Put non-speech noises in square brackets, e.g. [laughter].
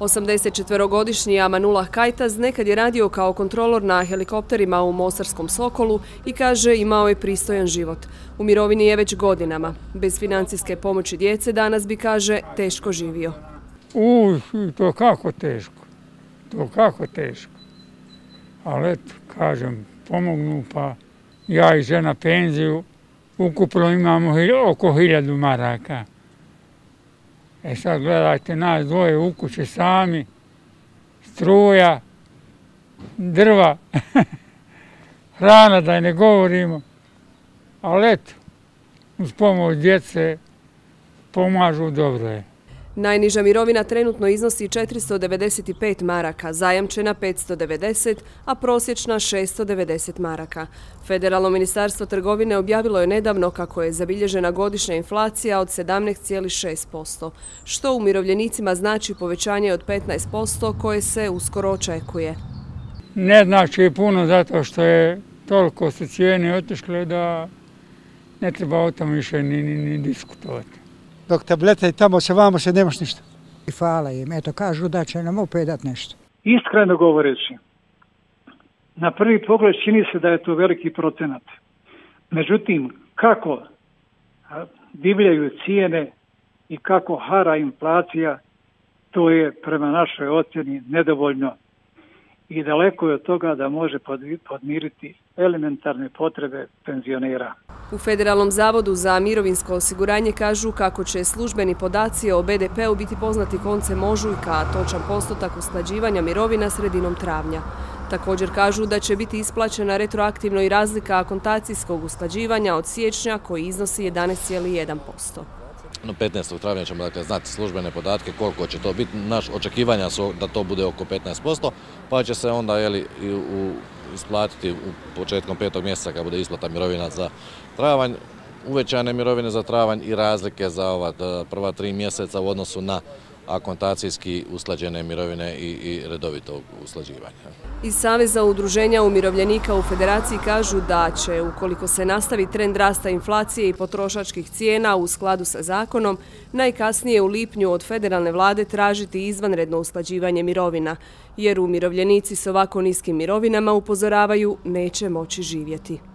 84-godišnji Amanullah Kajtaz nekad je radio kao kontrolor na helikopterima u Mostarskom Sokolu i kaže imao je pristojan život. U mirovini je već godinama. Bez financijske pomoći djece danas bi, kaže, teško živio. Uj, to kako teško. To kako teško. Ali eto, kažem, pomognu pa ja i žena penziju, ukupno imamo oko hiljadu maraka. E sad gledajte nas dvoje u kući sami, struja, drva, [laughs] hrana da ne govorimo. Ali eto, uz pomoć djece pomažu dobro je. Najniža mirovina trenutno iznosi 495 maraka, zajamčena 590, a prosječna 690 maraka. Federalno ministarstvo trgovine objavilo je nedavno kako je zabilježena godišnja inflacija od 17,6%, što umirovljenicima znači povećanje od 15% koje se uskoro očekuje. Ne znači puno zato što je toliko su cijene otišle da ne treba o tom više ni diskutovati dok tablete tamo se vamo se nemaš ništa. Hvala im, eto kažu da će nam opet dati nešto. Iskreno govoreći, na prvi pogled čini se da je to veliki procenat. Međutim, kako divljaju cijene i kako hara inflacija, to je prema našoj ocjeni nedovoljno i daleko je od toga da može podmiriti elementarne potrebe penzionera. U Federalnom zavodu za mirovinsko osiguranje kažu kako će službeni podaci o BDP-u biti poznati koncem ožujka, a točan postotak usklađivanja mirovina sredinom travnja. Također kažu da će biti isplaćena retroaktivno i razlika akontacijskog usklađivanja od siječnja koji iznosi 11,1%. 15. travnja ćemo dakle, znati službene podatke koliko će to biti. Naš očekivanja su da to bude oko 15%, pa će se onda jeli, u, isplatiti u početkom petog mjeseca kad bude isplata mirovina za travanj, uvećane mirovine za travanj i razlike za ova prva tri mjeseca u odnosu na akontacijski usklađene mirovine i, i redovitog usklađivanja. Iz Saveza udruženja umirovljenika u Federaciji kažu da će, ukoliko se nastavi trend rasta inflacije i potrošačkih cijena u skladu sa zakonom, najkasnije u lipnju od federalne vlade tražiti izvanredno usklađivanje mirovina, jer umirovljenici s ovako niskim mirovinama upozoravaju neće moći živjeti.